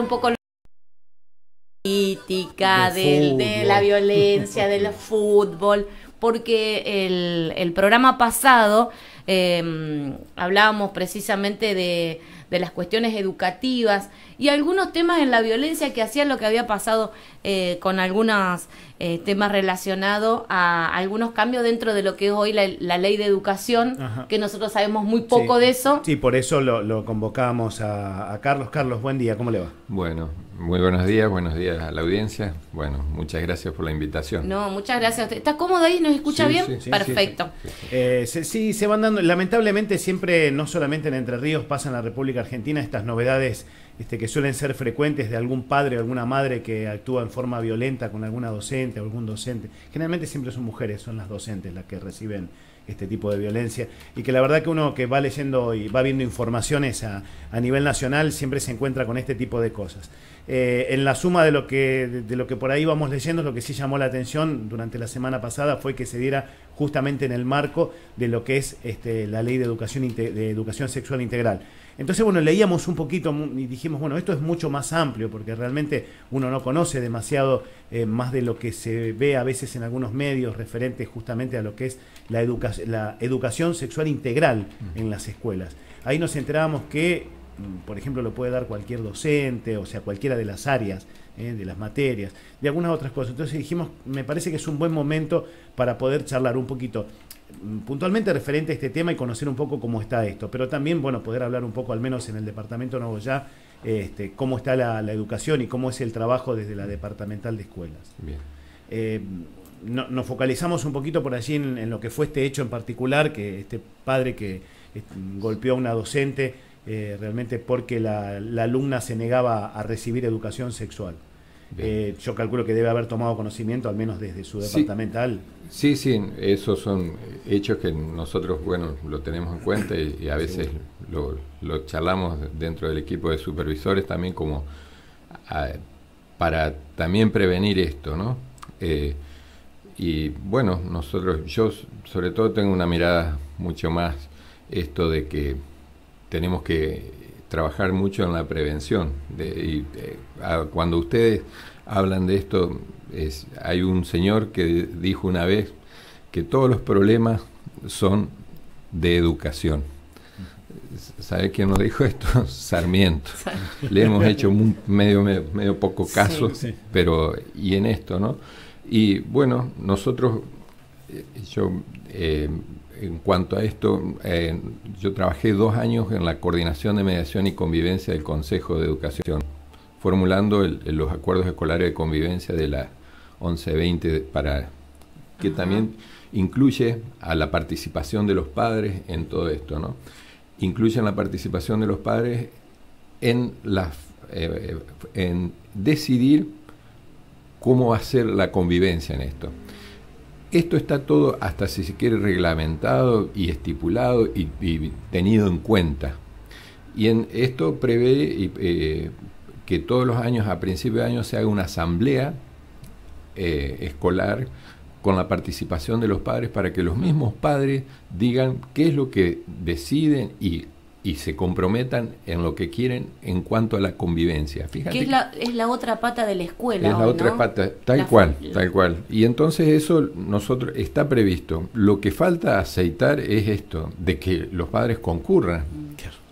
un poco política, de, la violencia, del fútbol, porque el, el programa pasado eh, hablábamos precisamente de, de, las cuestiones educativas y algunos temas en la violencia que hacían lo que había pasado eh, con algunos eh, temas relacionados a algunos cambios dentro de lo que es hoy la, ley de educación, que nosotros sabemos muy poco de eso. Sí, por eso lo, lo convocamos a, a Carlos. Carlos, buen día, ¿cómo le va? Bueno, muy buenos días, buenos días a la audiencia. Bueno, muchas gracias por la invitación. No, muchas gracias. ¿Está cómodo ahí? ¿Nos escucha bien? Perfecto. Eh, sí, se van dando, lamentablemente siempre, no solamente en Entre Ríos, pasa en la República Argentina estas novedades este, que suelen ser frecuentes de algún padre o alguna madre que actúa en forma violenta con alguna docente o algún docente. Generalmente siempre son mujeres, son las docentes las que reciben este tipo de violencia y que la verdad que uno que va leyendo y va viendo informaciones a, a nivel nacional siempre se encuentra con este tipo de cosas. Eh, en la suma de lo, que, de, lo que por ahí vamos leyendo, lo que sí llamó la atención durante la semana pasada fue que se diera justamente en el marco de lo que es este, la ley de educación, de educación sexual integral. Entonces, bueno, leíamos un poquito y dijimos, bueno, esto es mucho más amplio porque realmente uno no conoce demasiado eh, más de lo que se ve a veces en algunos medios referentes justamente a lo que es la, la educación sexual integral en las escuelas. Ahí nos enterábamos que Mm, por ejemplo, lo puede dar cualquier docente, o sea, cualquiera de las áreas, eh, de las materias, de algunas otras cosas. Entonces dijimos, me parece que es un buen momento para poder charlar un poquito mm, puntualmente referente a este tema y conocer un poco cómo está esto, pero también, bueno, poder hablar un poco, al menos en el Departamento Nuevo Ya, este, cómo está la, educación y cómo es el trabajo desde la Departamental de Escuelas. Bien. Eh, nos focalizamos un poquito por allí en, en, lo que fue este hecho en particular, que este padre que este, golpeó a una docente, eh, realmente porque la, alumna se negaba a recibir educación sexual. Eh, yo calculo que debe haber tomado conocimiento, al menos desde su departamental. Sí, sí, esos son hechos que nosotros, bueno, lo tenemos en cuenta y, a veces lo, charlamos dentro del equipo de supervisores también como para también prevenir esto, ¿no? Eh, y bueno, nosotros, yo sobre todo tengo una mirada mucho más esto de que tenemos que trabajar mucho en la prevención. y, eh, cuando ustedes hablan de esto, es, hay un señor que dijo una vez que todos los problemas son de educación. ¿Sabe quién nos dijo esto? Sarmiento. Le hemos hecho medio, medio, poco caso, pero y en esto, ¿no? Y bueno, nosotros, eh, yo eh, en cuanto a esto, eh, yo trabajé dos años en la coordinación de mediación y convivencia del Consejo de Educación, formulando los acuerdos escolares de convivencia de la 1120 para que también incluye a la participación de los padres en todo esto, ¿no? Incluyen la participación de los padres en, la, eh, en decidir cómo va a ser la convivencia en esto. Esto está todo, hasta si se quiere, reglamentado y estipulado y, tenido en cuenta. Y en esto prevé eh, que todos los años, a principio de año, se haga una asamblea eh, escolar con la participación de los padres para que los mismos padres digan qué es lo que deciden y y se comprometan en lo que quieren en cuanto a la convivencia. Fíjate. Que es la, es la otra pata de la escuela. Es la otra pata, tal cual, tal cual. Y entonces eso nosotros está previsto. Lo que falta aceitar es esto, de que los padres concurran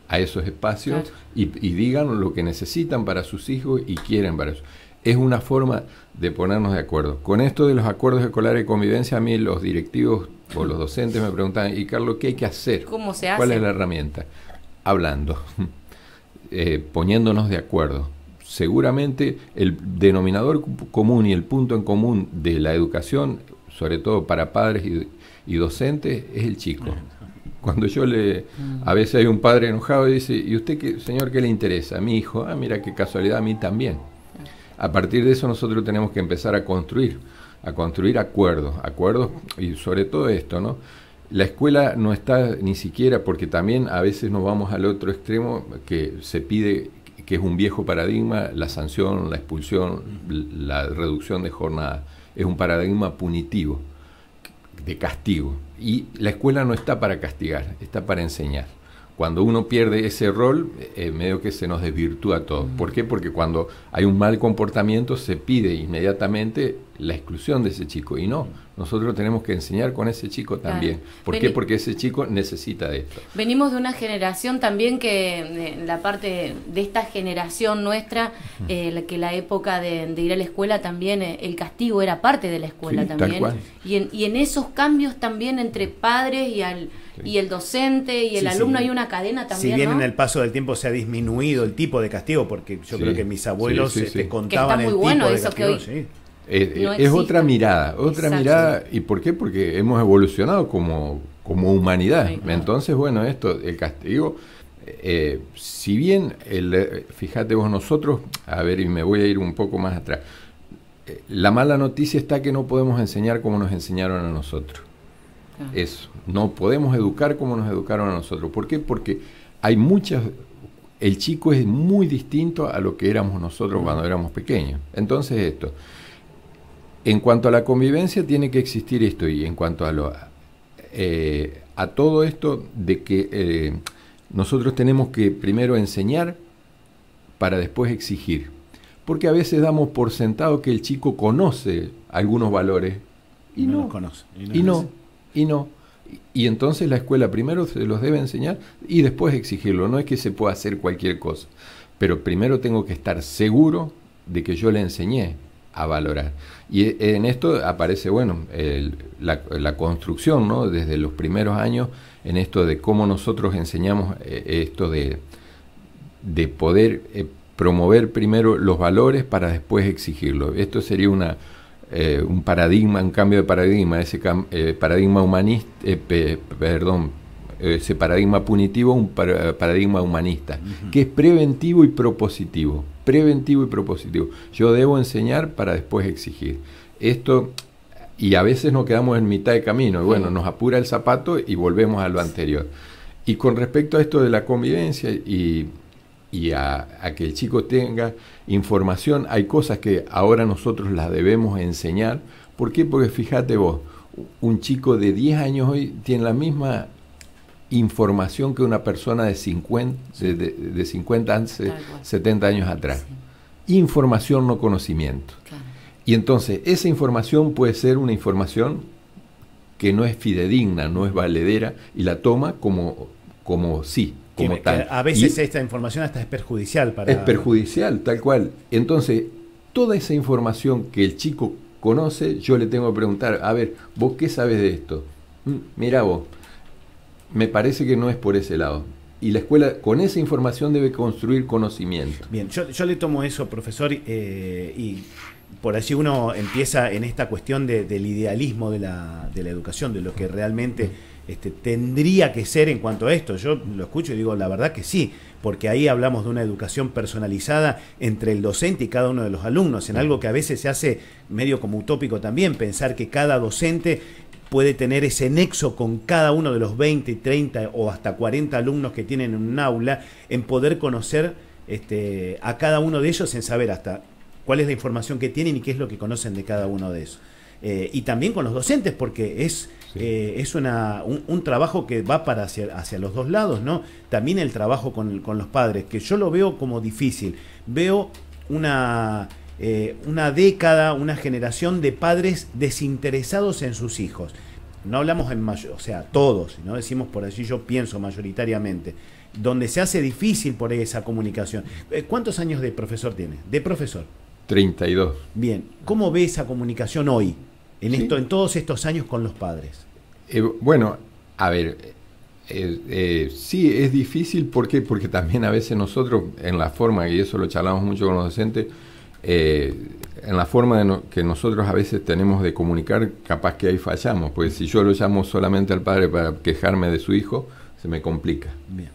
a esos espacios y, y, digan lo que necesitan para sus hijos y quieren para eso. Es una forma de ponernos de acuerdo. Con esto de los acuerdos escolares de convivencia, a mí los directivos o los docentes me preguntan, y Carlos, ¿qué hay que hacer? ¿Cómo se hace? ¿Cuál es la herramienta? Hablando, eh, poniéndonos de acuerdo. Seguramente el denominador común y el punto en común de la educación, sobre todo para padres y, docentes, es el chico. Cuando yo le, a veces hay un padre enojado y dice, ¿y usted qué, señor qué le interesa? A mi hijo, ah, mira qué casualidad, a mí también. A partir de eso nosotros tenemos que empezar a construir, a construir acuerdos, acuerdos y sobre todo esto, ¿no? La escuela no está ni siquiera, porque también a veces nos vamos al otro extremo, que se pide, que es un viejo paradigma, la sanción, la expulsión, la reducción de jornada. Es un paradigma punitivo, de castigo. Y la escuela no está para castigar, está para enseñar. Cuando uno pierde ese rol, eh, medio que se nos desvirtúa todo. ¿Por qué? Porque cuando hay un mal comportamiento se pide inmediatamente la exclusión de ese chico. Y no, nosotros tenemos que enseñar con ese chico también. ¿Por qué? Porque ese chico necesita de esto. Venimos de una generación también que, eh, la parte de esta generación nuestra, eh, que la época de, ir a la escuela también, eh, el castigo era parte de la escuela también. Y, en, y en esos cambios también entre padres y al y el docente y el alumno hay una cadena también. Si bien en el paso del tiempo se ha disminuido el tipo de castigo, porque yo creo que mis abuelos te este, contaban el tipo de castigo. es otra mirada, otra mirada. ¿Y por qué? Porque hemos evolucionado como, como humanidad. Entonces, bueno, esto, el castigo, eh, si bien, el, fíjate vos, nosotros, a ver, y me voy a ir un poco más atrás, eh, la mala noticia está que no podemos enseñar como nos enseñaron a nosotros. Eso. No podemos educar como nos educaron a nosotros. ¿Por qué? Porque hay muchas... El chico es muy distinto a lo que éramos nosotros cuando éramos pequeños. Entonces esto. En cuanto a la convivencia tiene que existir esto y en cuanto a lo... Eh, a todo esto de que eh, nosotros tenemos que primero enseñar para después exigir. Porque a veces damos por sentado que el chico conoce algunos valores y, no, los conoce. Y no y no. Y entonces la escuela primero se los debe enseñar y después exigirlo. No es que se pueda hacer cualquier cosa, pero primero tengo que estar seguro de que yo le enseñé a valorar. Y e, en esto aparece, bueno, la, construcción, ¿no? Desde los primeros años, en esto de cómo nosotros enseñamos eh, esto de, de poder eh, promover primero los valores para después exigirlo. Esto sería una, eh, un paradigma, un cambio de paradigma, ese eh, paradigma humanista, eh, perdón, ese paradigma punitivo, un paradigma humanista, que es preventivo y propositivo, preventivo y propositivo. Yo debo enseñar para después exigir. Esto, y a veces nos quedamos en mitad de camino, y bueno, nos apura el zapato y volvemos a lo anterior. Y con respecto a esto de la convivencia y y a, que el chico tenga información. Hay cosas que ahora nosotros las debemos enseñar. ¿Por qué? Porque fíjate vos, un chico de 10 años hoy tiene la misma información que una persona de 50, de, 50 70 años atrás. Información, no conocimiento. Y entonces, esa información puede ser una información que no es fidedigna, no es valedera, y la toma como, como sí, a veces esta información hasta es perjudicial para... Es perjudicial, tal cual. Entonces, toda esa información que el chico conoce, yo le tengo que preguntar, a ver, ¿vos qué sabes de esto? Mm, mira vos, me parece que no es por ese lado. Y la escuela con esa información debe construir conocimiento. Bien, yo, yo le tomo eso, profesor, eh, y por allí uno empieza en esta cuestión del idealismo de la, de la educación, de lo que realmente este, tendría que ser en cuanto a esto. Yo lo escucho y digo, la verdad que sí, porque ahí hablamos de una educación personalizada entre el docente y cada uno de los alumnos, en algo que a veces se hace medio como utópico también, pensar que cada docente puede tener ese nexo con cada uno de los 20, 30 o hasta 40 alumnos que tienen en un aula, en poder conocer este, a cada uno de ellos, en saber hasta cuál es la información que tienen y qué es lo que conocen de cada uno de esos. Eh, y también con los docentes, porque es, eh, es una, un, trabajo que va para hacia, hacia, los dos lados, ¿no? También el trabajo con, con, los padres, que yo lo veo como difícil. Veo una, eh, una década, una generación de padres desinteresados en sus hijos. No hablamos en mayor, o sea, todos, no decimos por allí, yo pienso mayoritariamente, donde se hace difícil por esa comunicación. ¿Cuántos años de profesor tiene? De profesor. 32. Bien, ¿cómo ve esa comunicación hoy, en, esto, en todos estos años con los padres? Eh, bueno, a ver, eh, eh, sí, es difícil, ¿por qué? Porque también a veces nosotros, en la forma, y eso lo charlamos mucho con los docentes, en la forma de que nosotros a veces tenemos de comunicar, capaz que ahí fallamos, porque si yo lo llamo solamente al padre para quejarme de su hijo, se me complica. Bien.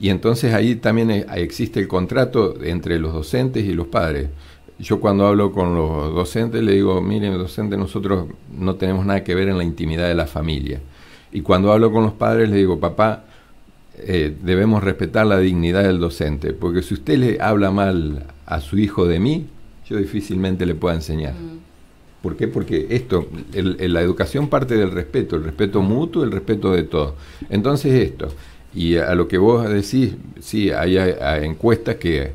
Y entonces ahí también existe el contrato entre los docentes y los padres yo cuando hablo con los docentes le digo, miren, docentes, nosotros no tenemos nada que ver en la intimidad de la familia. Y cuando hablo con los padres le digo, papá, eh, debemos respetar la dignidad del docente, porque si usted le habla mal a su hijo de mí, yo difícilmente le pueda enseñar. Mm. ¿Por qué? Porque esto, la educación parte del respeto, el respeto mutuo, el respeto de todo. Entonces esto, Y a lo que vos decís, sí, hay, encuestas que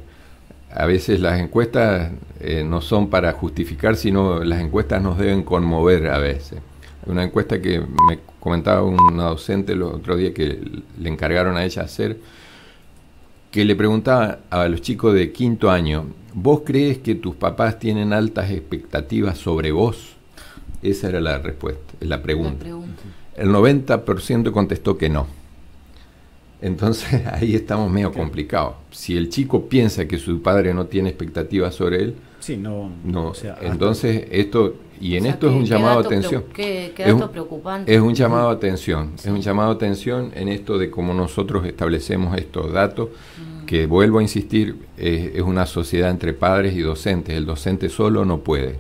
a veces las encuestas eh, no son para justificar, sino las encuestas nos deben conmover a veces. Una encuesta que me comentaba una docente el otro día que le encargaron a ella hacer, que le preguntaba a los chicos de quinto año, ¿vos crees que tus papás tienen altas expectativas sobre vos? Esa era la respuesta, la pregunta. La pregunta. El 90% contestó que no. Entonces ahí estamos medio complicados. Si el chico piensa que su padre no tiene expectativas sobre él, sí, no, no. entonces esto y en esto es un llamado a atención. es, un, preocupante. es un llamado a atención. Es un llamado a atención en esto de cómo nosotros establecemos estos datos. Mm. Que vuelvo a insistir, es una sociedad entre padres y docentes. El docente solo no puede.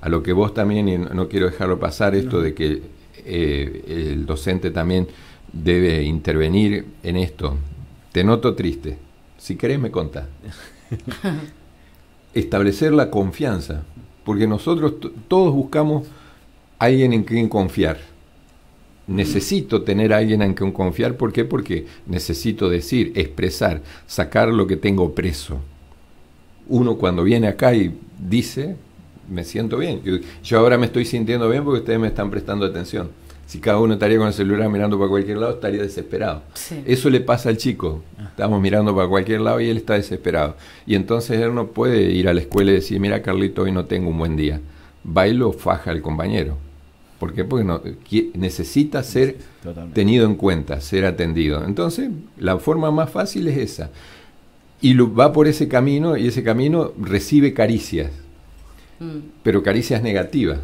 A lo que vos también, y no quiero dejarlo pasar, esto de que eh, el docente también debe intervenir en esto. Te noto triste. Si querés me contás. Establecer la confianza, porque nosotros todos buscamos alguien en quien confiar. Necesito tener a alguien en quien confiar, ¿por qué? Porque necesito decir, expresar, sacar lo que tengo preso. Uno cuando viene acá y dice, me siento bien. Yo ahora me estoy sintiendo bien porque ustedes me están prestando atención si cada uno estaría con el celular mirando para cualquier lado, estaría desesperado. Eso le pasa al chico. Ah. Estamos mirando para cualquier lado y él está desesperado. Y entonces él no puede ir a la escuela y decir, mira Carlito, hoy no tengo un buen día. Bailo, faja al compañero. ¿Por qué? Porque no, necesita ser tenido en cuenta, ser atendido. Entonces, la forma más fácil es esa. Y lo, va por ese camino y ese camino recibe caricias, mm. pero caricias negativas.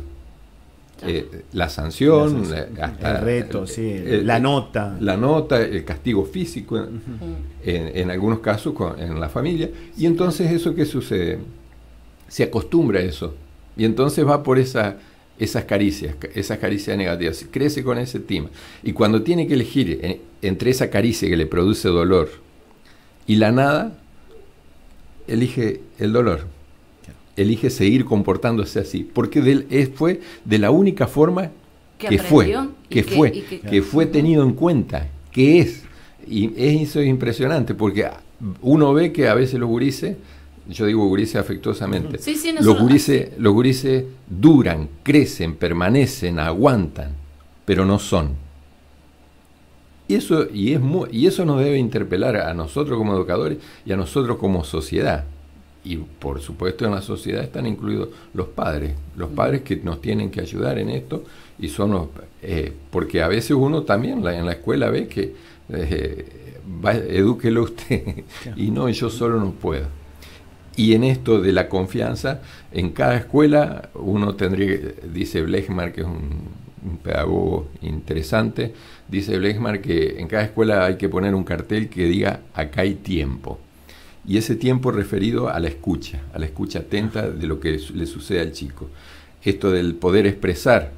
Eh, la sanción, hasta el reto, sí, la nota. La nota, el castigo físico, en, algunos casos en la familia. Y entonces eso que sucede, se acostumbra a eso. Y entonces va por esa, esas caricias, esas caricias negativas, crece con ese tema. Y cuando tiene que elegir eh, entre esa caricia que le produce dolor y la nada, elige el dolor elige seguir comportándose así, porque fue de la única forma que, fue, que, fue, que, fue tenido en cuenta, que es. Y eso es impresionante, porque uno ve que a veces los gurises, yo digo gurises afectuosamente, los, gurises, los gurises duran, crecen, permanecen, aguantan, pero no son. Y eso, y, es y eso nos debe interpelar a nosotros como educadores y a nosotros como sociedad y por supuesto en la sociedad están incluidos los padres, los mm. padres que nos tienen que ayudar en esto y son los, eh, porque a veces uno también en la escuela ve que eh, edúquelo usted y no, yo solo no puedo. Y en esto de la confianza, en cada escuela uno tendría, dice Blechmar, que es un, un pedagogo interesante, dice Blechmar que en cada escuela hay que poner un cartel que diga acá hay tiempo y ese tiempo referido a la escucha, a la escucha atenta de lo que le sucede al chico. Esto del poder expresar,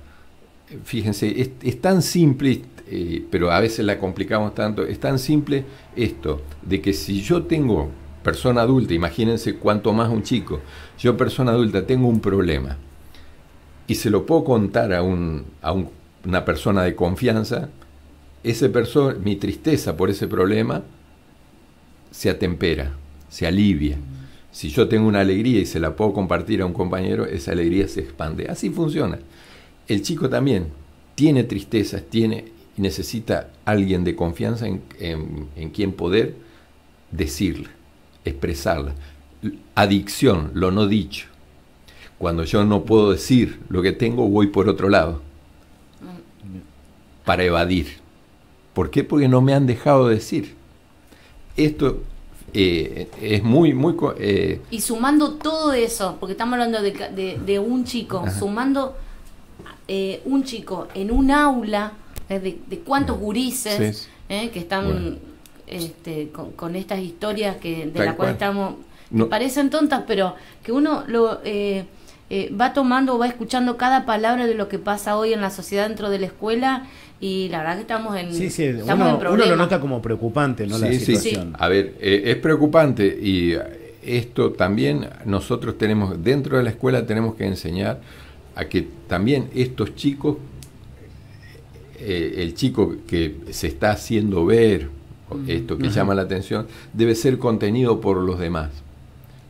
fíjense, es, tan simple, eh, pero a veces la complicamos tanto, es tan simple esto, de que si yo tengo persona adulta, imagínense cuánto más un chico, yo persona adulta tengo un problema y se lo puedo contar a, un, a una persona de confianza, ese persona, mi tristeza por ese problema se atempera se alivia. Si yo tengo una alegría y se la puedo compartir a un compañero, esa alegría se expande. Así funciona. El chico también tiene tristezas, tiene y necesita alguien de confianza en, en quien poder decirla, expresarla. Adicción, lo no dicho. Cuando yo no puedo decir lo que tengo, voy por otro lado para evadir. ¿Por qué? Porque no me han dejado decir. Esto eh, es muy, muy... Eh, y sumando todo eso, porque estamos hablando de, un chico, sumando eh, un chico en un aula, de, cuántos gurises que están este, con, estas historias que de las cuales estamos... parecen tontas, pero que uno lo... va tomando, va escuchando cada palabra de lo que pasa hoy en la sociedad dentro de la escuela y la verdad que estamos en sí, sí, uno, lo nota como preocupante no la situación. A ver eh, es preocupante y esto también nosotros tenemos dentro de la escuela tenemos que enseñar a que también estos chicos eh, el chico que se está haciendo ver esto que llama la atención, debe ser contenido por los demás,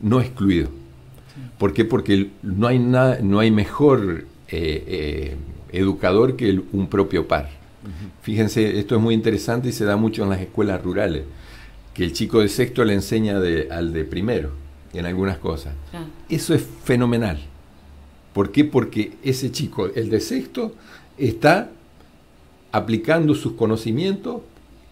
no excluido. ¿Por qué? Porque no hay, nada, no hay mejor eh, eh, educador que un propio par. Fíjense, esto es muy interesante y se da mucho en las escuelas rurales, que el chico de sexto le enseña al de primero en algunas cosas. Eso es fenomenal. ¿Por qué? Porque ese chico, el de sexto, está aplicando sus conocimientos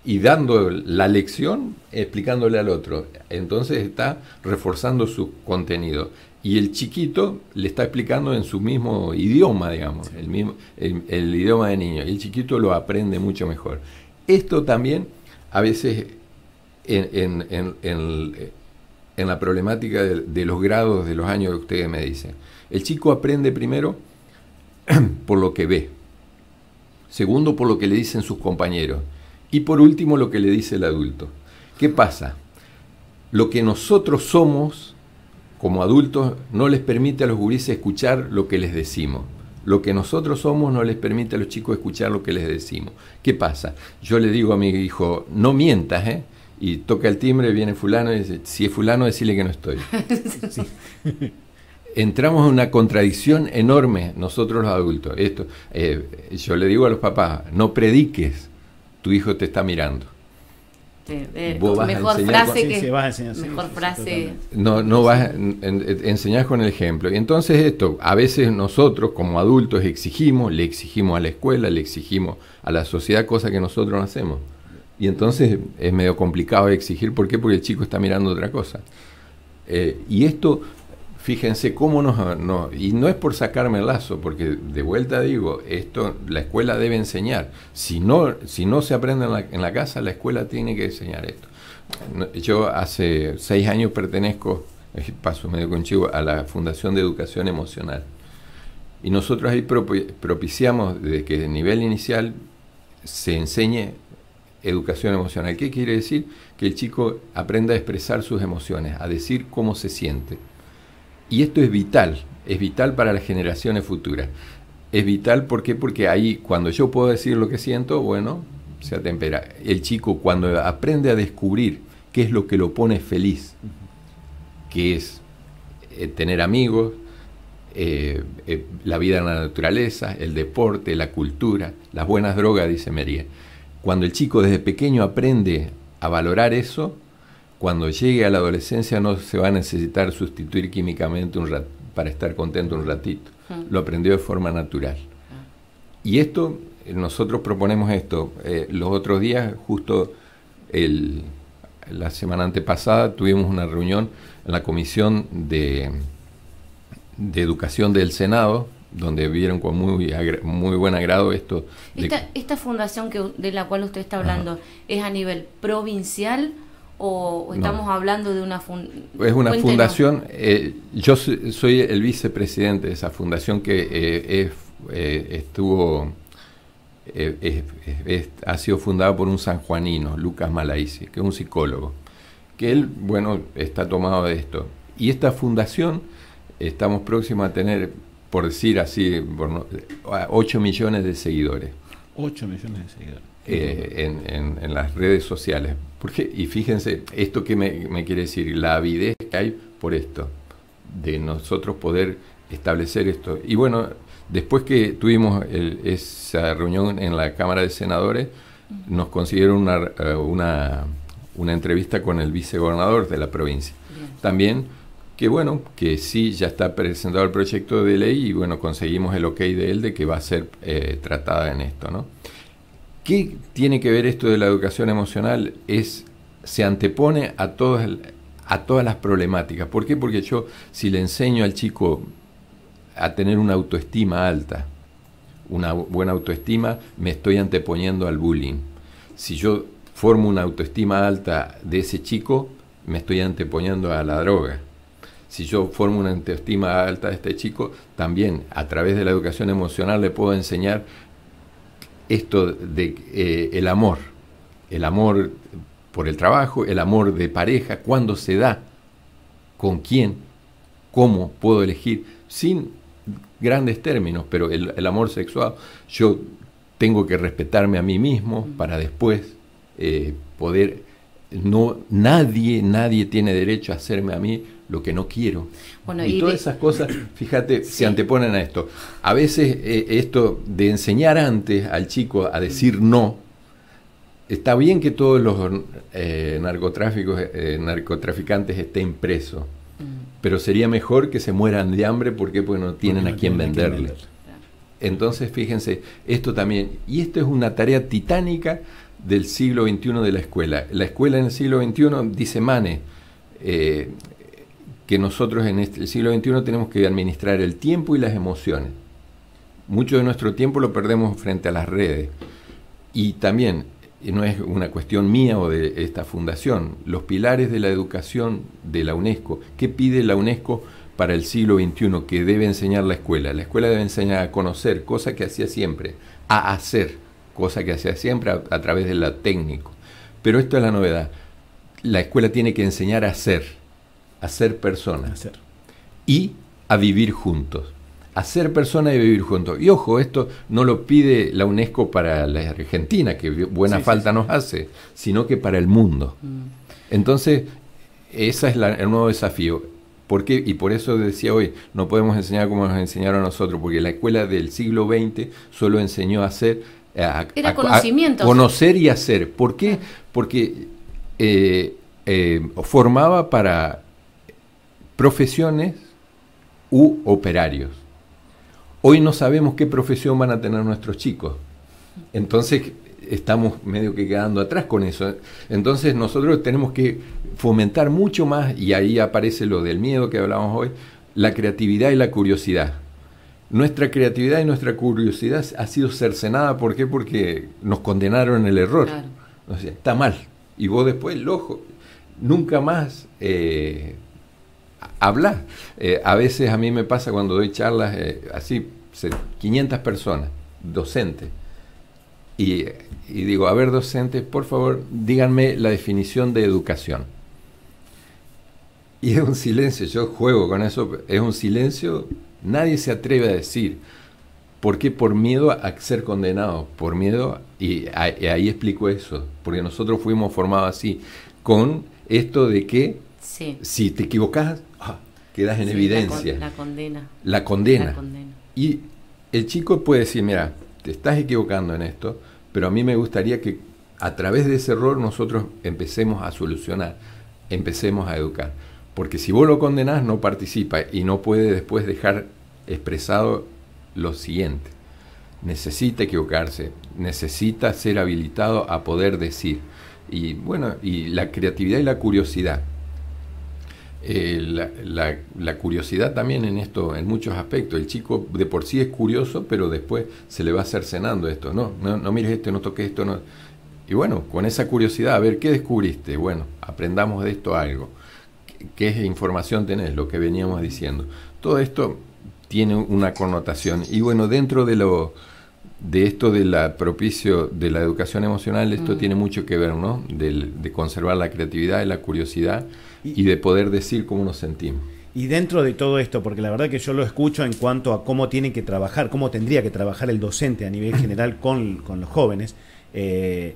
y dando la lección, explicándole al otro. Entonces está reforzando su contenido. Y el chiquito le está explicando en su mismo idioma, digamos, el, mismo, el, idioma de niño. Y el chiquito lo aprende mucho mejor. Esto también, a veces, en, en, la problemática de, de, los grados de los años que ustedes me dicen. El chico aprende primero por lo que ve. Segundo, por lo que le dicen sus compañeros. Y por último, lo que le dice el adulto. ¿Qué pasa? Lo que nosotros somos como adultos no les permite a los gurises escuchar lo que les decimos. Lo que nosotros somos no les permite a los chicos escuchar lo que les decimos. ¿Qué pasa? Yo le digo a mi hijo, no mientas, ¿eh? Y toca el timbre, viene fulano y dice, si es fulano, decirle que no estoy. Entramos en una contradicción enorme nosotros los adultos. Esto, eh, yo le digo a los papás, no prediques tu hijo te está mirando. Mejor frase que mejor frase. no no vas a enseñar con el ejemplo. Y entonces esto a veces nosotros como adultos exigimos le exigimos a la escuela le exigimos a la sociedad cosas que nosotros no hacemos. Y entonces es medio complicado exigir. ¿por qué? porque el chico está mirando otra cosa. Eh, y esto fíjense cómo nos, Y no es por sacarme el lazo, porque de vuelta digo, esto la escuela debe enseñar. Si no, si no se aprende en la, casa, la escuela tiene que enseñar esto. Yo hace seis años pertenezco, paso medio conchivo, a la Fundación de Educación Emocional. Y nosotros ahí propiciamos de que de nivel inicial se enseñe educación emocional. ¿Qué quiere decir? Que el chico aprenda a expresar sus emociones, a decir cómo se siente y esto es vital, es vital para las generaciones futuras. Es vital porque ahí cuando yo puedo decir lo que siento, bueno, se atempera. El chico cuando aprende a descubrir qué es lo que lo pone feliz, que es eh, tener amigos, eh, eh, la vida en la naturaleza, el deporte, la cultura, las buenas drogas, dice María. Cuando el chico desde pequeño aprende a valorar eso, cuando llegue a la adolescencia no se va a necesitar sustituir químicamente un para estar contento un ratito. Lo aprendió de forma natural. Y esto, nosotros proponemos esto. Eh, los otros días, justo el, la semana antepasada, tuvimos una reunión en la Comisión de, de Educación del Senado, donde vieron con muy, muy buen agrado esto. Esta, esta fundación que, de la cual usted está hablando, ¿es a nivel provincial o estamos hablando de una fundación? Es una fundación, eh, yo soy el vicepresidente de esa fundación que eh, eh, estuvo, ha sido fundada por un sanjuanino, Lucas Malaisi, que es un psicólogo, que él, bueno, está tomado de esto. Y esta fundación, estamos próximos a tener, por decir así, 8 millones de seguidores. 8 millones de seguidores. en, en las redes sociales porque, y fíjense, esto que me, quiere decir, la avidez que hay por esto, de nosotros poder establecer esto. Y bueno, después que tuvimos esa reunión en la Cámara de Senadores, nos consiguieron una, eh, una, una entrevista con el vicegobernador de la provincia. También que bueno, que sí, ya está presentado el proyecto de ley y bueno, conseguimos el ok de él de que va a ser eh, tratada en esto, ¿no? ¿Qué tiene que ver esto de la educación emocional? Es, se antepone a todas, a todas las problemáticas. ¿Por qué? Porque yo, si le enseño al chico a tener una autoestima alta, una buena autoestima, me estoy anteponiendo al bullying. Si yo formo una autoestima alta de ese chico, me estoy anteponiendo a la droga. Si yo formo una autoestima alta de este chico, también a través de la educación emocional le puedo enseñar esto de eh, el amor, el amor por el trabajo, el amor de pareja, cuándo se da, con quién, cómo puedo elegir, sin grandes términos, pero el, amor sexual, yo tengo que respetarme a mí mismo para después eh, poder, no, nadie, nadie tiene derecho a hacerme a mí lo que no quiero. y, todas esas cosas, fíjate, se anteponen a esto. A veces eh, esto de enseñar antes al chico a decir no, está bien que todos los eh, narcotráficos, narcotraficantes estén presos, mm. pero sería mejor que se mueran de hambre porque, pues no tienen a quién venderle. Entonces, fíjense, esto también, y esto es una tarea titánica del siglo XXI de la escuela. La escuela en el siglo XXI, dice Mane, eh, que nosotros en este, el siglo XXI tenemos que administrar el tiempo y las emociones. Mucho de nuestro tiempo lo perdemos frente a las redes. Y también, no es una cuestión mía o de esta fundación, los pilares de la educación de la UNESCO. ¿Qué pide la UNESCO para el siglo XXI que debe enseñar la escuela? La escuela debe enseñar a conocer, cosa que hacía siempre, a hacer cosa que hacía siempre a, través de la técnico. Pero esto es la novedad. La escuela tiene que enseñar a ser, a ser personas. Y a vivir juntos. A ser personas y vivir juntos. Y ojo, esto no lo pide la UNESCO para la Argentina, que buena falta nos hace, sino que para el mundo. Mm. Entonces, ese es el nuevo desafío. ¿Por qué? Y por eso decía hoy, no podemos enseñar como nos enseñaron a nosotros, porque la escuela del siglo XX solo enseñó a ser era conocimiento. conocer y hacer. ¿Por qué? Porque eh, eh, formaba para profesiones u operarios. Hoy no sabemos qué profesión van a tener nuestros chicos. Entonces estamos medio que quedando atrás con eso. Entonces nosotros tenemos que fomentar mucho más, y ahí aparece lo del miedo que hablamos hoy, la creatividad y la curiosidad nuestra creatividad y nuestra curiosidad ha sido cercenada. ¿Por qué? Porque nos condenaron en el error. O sea, está mal. Y vos después, el ojo, nunca más eh, hablas. Eh, a veces a mí me pasa cuando doy charlas eh, así, 500 personas, docentes. Y, y digo, a ver, docentes, por favor, díganme la definición de educación. Y es un silencio, yo juego con eso, es un silencio Nadie se atreve a decir. ¿Por qué? Por miedo a ser condenado, por miedo, y, ahí explico eso, porque nosotros fuimos formados así, con esto de que si te equivocas, quedas en evidencia. La, condena. La condena. Y el chico puede decir, mira, te estás equivocando en esto, pero a mí me gustaría que a través de ese error nosotros empecemos a solucionar, empecemos a educar. Porque si vos lo condenás, no participa y no puede después dejar expresado lo siguiente. Necesita equivocarse, necesita ser habilitado a poder decir. Y bueno, y la creatividad y la curiosidad. Eh, la, curiosidad también en esto, en muchos aspectos. El chico de por sí es curioso, pero después se le va cercenando esto. No, no, no mires esto, no toques esto. No. Y bueno, con esa curiosidad, a ver, ¿qué descubriste? Bueno, aprendamos de esto algo qué información tenés, lo que veníamos diciendo. Todo esto tiene una connotación. Y bueno, dentro de lo de esto de la propicio de la educación emocional, esto mm. tiene mucho que ver, ¿no? De, conservar la creatividad y la curiosidad y, de poder decir cómo nos sentimos. Y dentro de todo esto, porque la verdad que yo lo escucho en cuanto a cómo tiene que trabajar, cómo tendría que trabajar el docente a nivel general con, con los jóvenes, eh,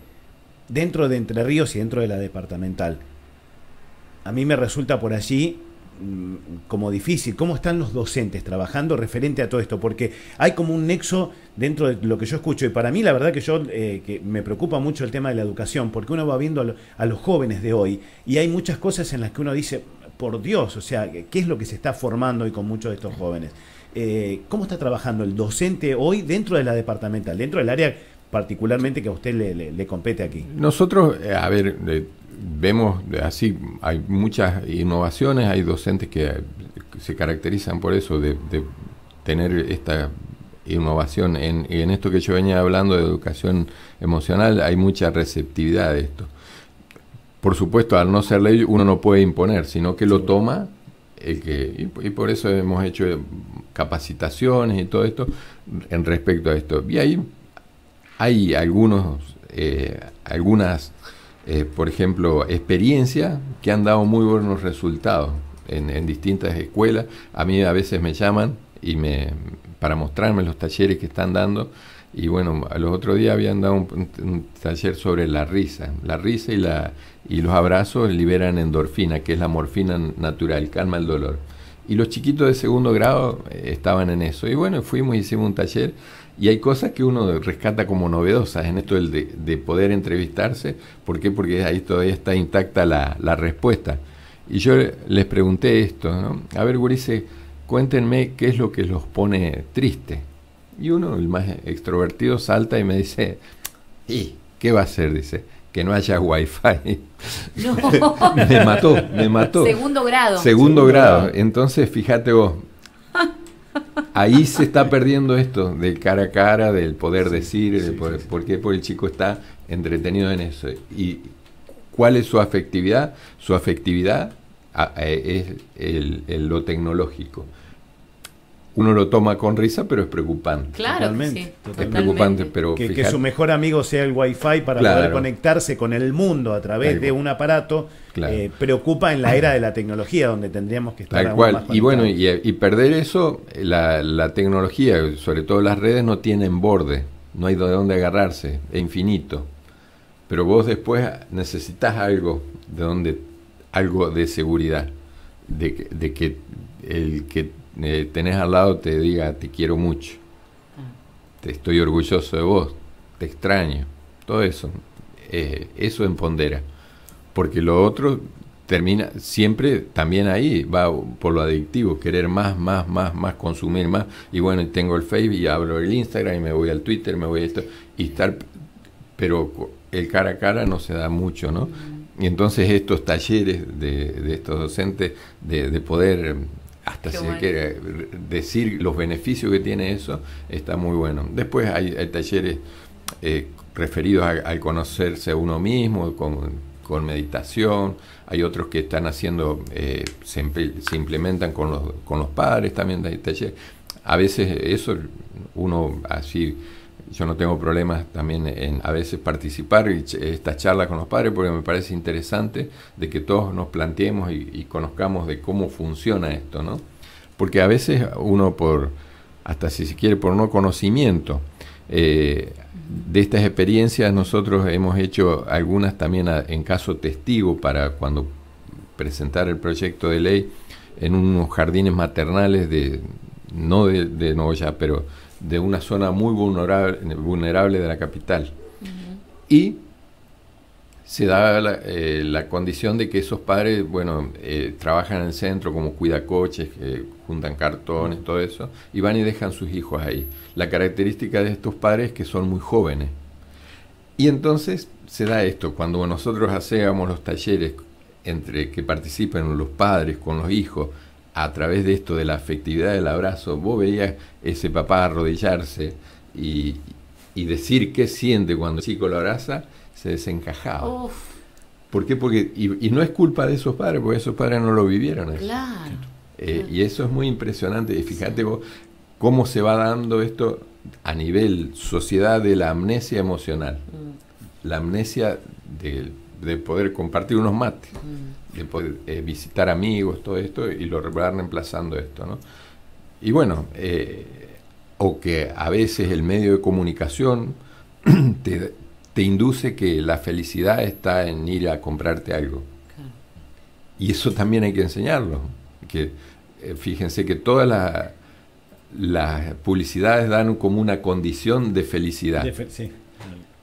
dentro de Entre Ríos y dentro de la departamental a mí me resulta por allí como difícil. ¿Cómo están los docentes trabajando referente a todo esto? Porque hay como un nexo dentro de lo que yo escucho. Y para mí, la verdad que yo eh, que me preocupa mucho el tema de la educación, porque uno va viendo a, los jóvenes de hoy y hay muchas cosas en las que uno dice, por Dios, o sea, ¿qué es lo que se está formando hoy con muchos de estos jóvenes? Eh, ¿Cómo está trabajando el docente hoy dentro de la departamental, dentro del área particularmente que a usted le, compete aquí? Nosotros, eh, a ver, vemos así, hay muchas innovaciones, hay docentes que se caracterizan por eso, de, tener esta innovación. En, en esto que yo venía hablando de educación emocional, hay mucha receptividad de esto. Por supuesto, al no ser ley, uno no puede imponer, sino que lo toma el que. Y, por eso hemos hecho capacitaciones y todo esto en respecto a esto. Y ahí hay algunos, eh, algunas eh, por ejemplo, experiencias que han dado muy buenos resultados en, distintas escuelas. A mí a veces me llaman y me para mostrarme los talleres que están dando Y bueno, los otros días habían dado un, taller sobre la risa. La risa y, la, y los abrazos liberan endorfina, que es la morfina natural, calma el dolor. Y los chiquitos de segundo grado eh, estaban en eso. Y bueno, fuimos, hicimos un taller y hay cosas que uno rescata como novedosas en esto de, de poder entrevistarse. ¿Por qué? Porque ahí todavía está intacta la, la respuesta. Y yo les pregunté esto, ¿no? A ver, Gurice, cuéntenme qué es lo que los pone triste. Y uno, el más extrovertido, salta y me dice, ¿y qué va a hacer? Dice, que no haya wifi. No. me mató, me mató. Segundo grado. Segundo, grado. Entonces, fíjate vos, ahí se está perdiendo esto del cara a cara, del poder decir, ¿por qué? Porque el chico está entretenido en eso. ¿Y cuál es su afectividad? Su afectividad es el, lo tecnológico uno lo toma con risa, pero es preocupante. Claro, totalmente. Es preocupante, pero que, su mejor amigo sea el Wi-Fi para poder conectarse con el mundo a través de un aparato eh, preocupa en la era de la tecnología, donde tendríamos que estar. Tal cual. y bueno, y, perder eso, la, la, tecnología, sobre todo las redes, no tienen borde, no hay de dónde agarrarse, es infinito. Pero vos después necesitas algo de donde, algo de seguridad, de, de que el que eh, tenés al lado te diga te quiero mucho, ah. te estoy orgulloso de vos, te extraño, todo eso, eh, eso empodera, porque lo otro termina siempre también ahí, va por lo adictivo, querer más, más, más, más, consumir más, y bueno, tengo el Facebook y abro el Instagram y me voy al Twitter, me voy a esto, y estar, pero el cara a cara no se da mucho, ¿no? Y entonces estos talleres de, de estos docentes de, de poder hasta si quiere decir los beneficios que tiene eso, está muy bueno. Después hay, talleres eh, referidos al conocerse a uno mismo, con, meditación, hay otros que están haciendo, eh, se, implementan con los, con los padres también, hay talleres. A veces eso uno así yo no tengo problemas también en a veces participar en estas charlas con los padres porque me parece interesante de que todos nos planteemos y, conozcamos de cómo funciona esto, ¿no? Porque a veces uno por, hasta si se quiere, por no conocimiento eh, de estas experiencias, nosotros hemos hecho algunas también en caso testigo para cuando presentar el proyecto de ley en unos jardines maternales de, no de, de pero de una zona muy vulnerable, vulnerable de la capital. Y se da eh, la, condición de que esos padres, bueno, eh, trabajan en el centro como cuidacoches, coches juntan cartones, todo eso, y van y dejan sus hijos ahí. La característica de estos padres es que son muy jóvenes. Y entonces se da esto, cuando nosotros hacemos los talleres entre que participan los padres con los hijos, a través de esto de la afectividad del abrazo, vos veías ese papá arrodillarse y, decir qué siente cuando el chico lo abraza, se desencajaba. ¿Por qué? Porque, y, no es culpa de esos padres, porque esos padres no lo vivieron. Claro. Eh, y eso es muy impresionante. Y fíjate vos cómo se va dando esto a nivel sociedad de la amnesia emocional. Mm. La amnesia de, poder compartir unos mates. Mm de poder eh, visitar amigos, todo esto, y lo van reemplazando esto, ¿no? Y bueno, eh, o que a veces el medio de comunicación te, te, induce que la felicidad está en ir a comprarte algo. Y eso también hay que enseñarlo. Que, eh, fíjense que todas las publicidades dan como una condición de felicidad.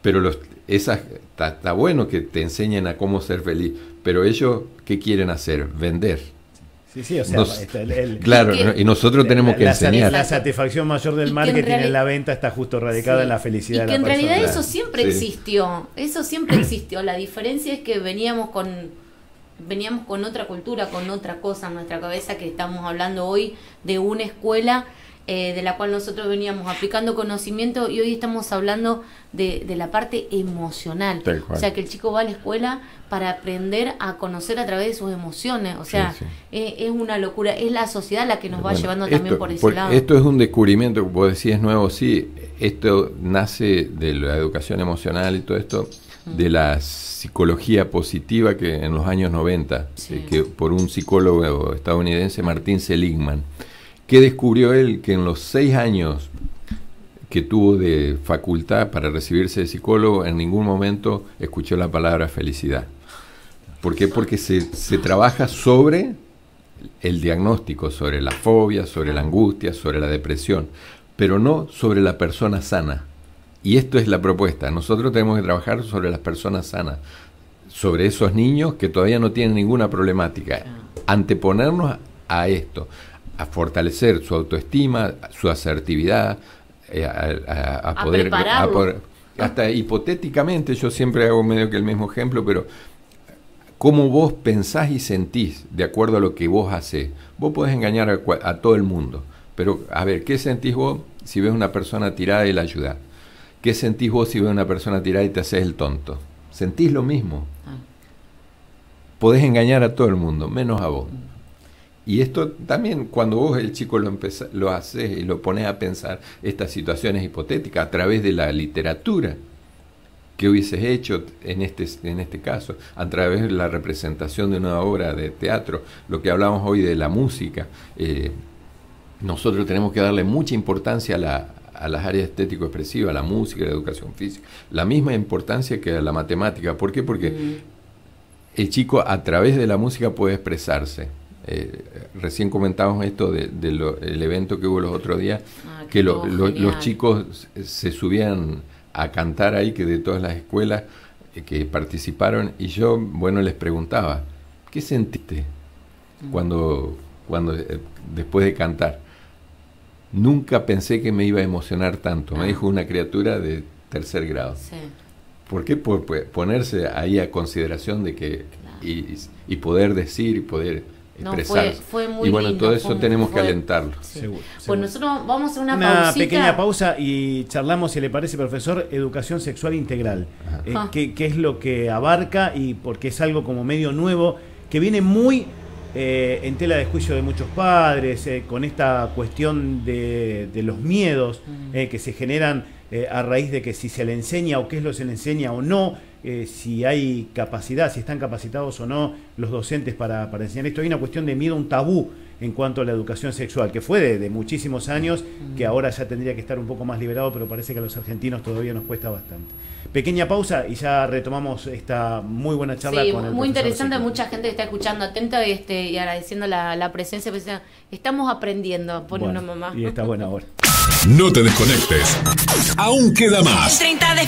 Pero los, esas, está bueno que te enseñen a cómo ser feliz, pero ellos, ¿qué quieren hacer? Vender. Sí, sí, o sea, claro, y nosotros tenemos que enseñar. La satisfacción mayor del marketing en, la venta está justo radicada en la felicidad y que en realidad eso siempre existió, eso siempre existió. La diferencia es que veníamos con veníamos con otra cultura, con otra cosa en nuestra cabeza que estamos hablando hoy de una escuela eh, de la cual nosotros veníamos aplicando conocimiento y hoy estamos hablando de, la parte emocional. O sea, que el chico va a la escuela para aprender a conocer a través de sus emociones. O sea, Es, una locura. Es la sociedad la que nos va llevando también por ese lado. Esto es un descubrimiento, vos decís, es nuevo, sí. Esto nace de la educación emocional y todo esto, mm. de la psicología positiva que en los años 90, eh, que por un psicólogo estadounidense, Martín Seligman. ¿Qué descubrió él? Que en los seis años que tuvo de facultad para recibirse de psicólogo en ningún momento escuchó la palabra felicidad. ¿Por qué? Porque se, se trabaja sobre el diagnóstico, sobre la fobia, sobre la angustia, sobre la depresión, pero no sobre la persona sana. Y esto es la propuesta. Nosotros tenemos que trabajar sobre las personas sanas, sobre esos niños que todavía no tienen ninguna problemática. Anteponernos a esto, a fortalecer su autoestima, su asertividad, eh, a, poder, hasta hipotéticamente, yo siempre hago medio que el mismo ejemplo, pero cómo vos pensás y sentís de acuerdo a lo que vos haces. Vos podés engañar a, todo el mundo, pero a ver, ¿qué sentís vos si ves una persona tirada y la ayudás? ¿Qué sentís vos si ves una persona tirada y te haces el tonto? Sentís lo mismo. Ah. Podés engañar a todo el mundo, menos a vos. Y esto también, cuando vos el chico lo, lo haces y lo pones a pensar estas situaciones hipotéticas a través de la literatura que hubieses hecho en este, en este caso, a través de la representación de una obra de teatro, lo que hablamos hoy de la música, eh, nosotros tenemos que darle mucha importancia a, la, a las áreas estético-expresivas, a la música, a la educación física, la misma importancia que a la matemática. ¿Por qué? Porque mm. el chico a través de la música puede expresarse eh, recién comentábamos esto del evento que hubo los otros días, ah, que los chicos se subían a cantar ahí, que de todas las escuelas eh, que participaron, y yo, bueno, les preguntaba, ¿qué sentiste mm. cuando, cuando eh, después de cantar? Nunca pensé que me iba a emocionar tanto, me ah. dijo una criatura de tercer grado. ¿Por qué? Por, ponerse ahí a consideración de que y, y, poder decir y poder no, fue, muy y bueno, todo eso tenemos que alentarlo. Pues nosotros vamos a hacer una, una pequeña pausa y charlamos, si le parece, profesor, educación sexual integral. Eh, ¿qué, es lo que abarca? Y porque es algo como medio nuevo, que viene muy eh, en tela de juicio de muchos padres, eh, con esta cuestión de, de los miedos mm. que se generan a raíz de que si se le enseña o qué es lo que se le enseña o no eh, si hay capacidad, si están capacitados o no los docentes para, para, enseñar esto. Hay una cuestión de miedo, un tabú en cuanto a la educación sexual, que fue de, muchísimos años, que ahora ya tendría que estar un poco más liberado, pero parece que a los argentinos todavía nos cuesta bastante. Pequeña pausa y ya retomamos esta muy buena charla con el Muy interesante, mucha gente está escuchando atenta y, este, y agradeciendo la, presencia. Pues, estamos aprendiendo, pone una mamá. Y está buena hora. No te desconectes. Aún queda más. 30 de